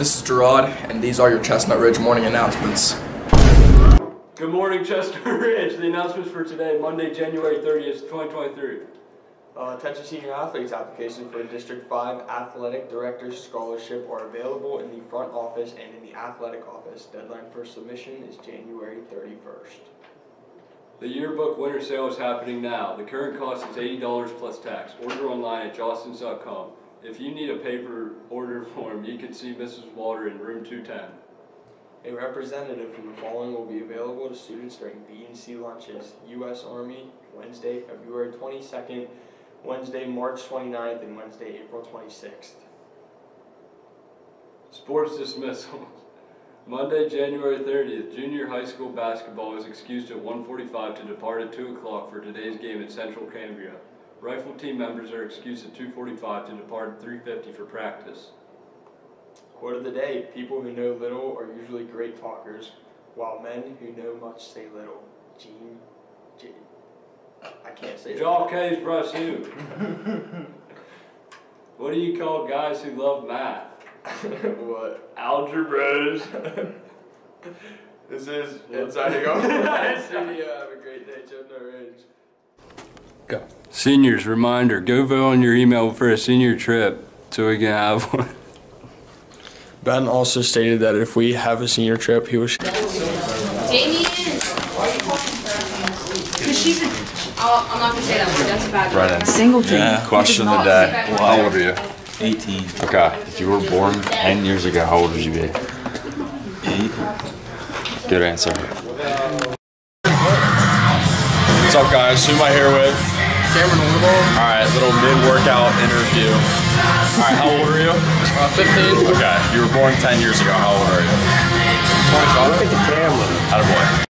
This is Gerard, and these are your Chestnut Ridge morning announcements. Good morning, Chestnut Ridge. The announcements for today, Monday, January 30th, 2023. Uh, attention senior athletes applications for a District 5 Athletic Director Scholarship are available in the front office and in the athletic office. Deadline for submission is January 31st. The yearbook winter sale is happening now. The current cost is $80 plus tax. Order online at jostens.com. If you need a paper order form, you can see Mrs. Walter in room 210. A representative from the following will be available to students during B and C lunches. U.S. Army, Wednesday, February 22nd, Wednesday, March 29th, and Wednesday, April 26th. Sports dismissals. Monday, January 30th, junior high school basketball is excused at 1:45 to depart at 2 o'clock for today's game at Central Cambria. Rifle team members are excused at 2:45 to depart at 3:50 for practice. Quote of the day People who know little are usually great talkers, while men who know much say little. Gene. Gene. I can't say Jacques Brassou. what do you call guys who love math? what? Algebros. This is Inside Go. See ya. Have a great day, Chestnut Ridge. Go. Seniors, reminder, go vote on your email for a senior trip so we can have one. Ben also stated that if we have a senior trip, he was. Damien! Because she's a. Oh, I'm not gonna say that word. That's a bad word. Brennan. Singleton. Yeah. Question of the day. How old are you? 18. Okay. If you were born 10 years ago, how old would you be? Eight. Good answer. What's up, guys? Who am I here with? Cameron Winnable. All right, little mid-workout interview. All right, how old are you? Uh, 15. Okay, you were born 10 years ago. How old are you? 25. Look at the camera. Attaboy.